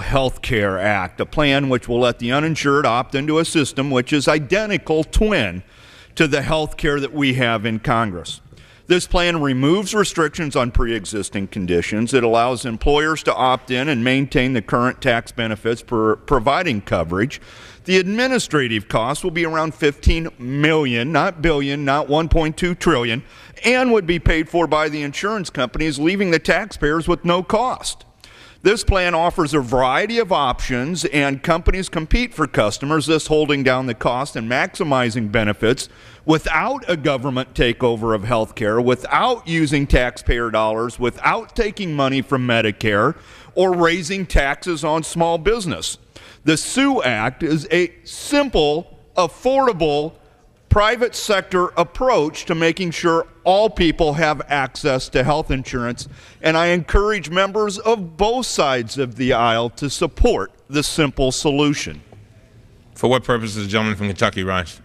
Health Care Act, a plan which will let the uninsured opt into a system which is identical twin to the health care that we have in Congress. This plan removes restrictions on pre existing conditions. It allows employers to opt in and maintain the current tax benefits for providing coverage. The administrative cost will be around 15 million, not billion, not 1.2 trillion, and would be paid for by the insurance companies, leaving the taxpayers with no cost. This plan offers a variety of options, and companies compete for customers, thus holding down the cost and maximizing benefits without a government takeover of health care, without using taxpayer dollars, without taking money from Medicare, or raising taxes on small business. The SUH Act is a simple, affordable, private sector approach to making sure all people have access to health insurance, and I encourage members of both sides of the aisle to support the simple solution. For what purpose does the gentleman from Kentucky rise?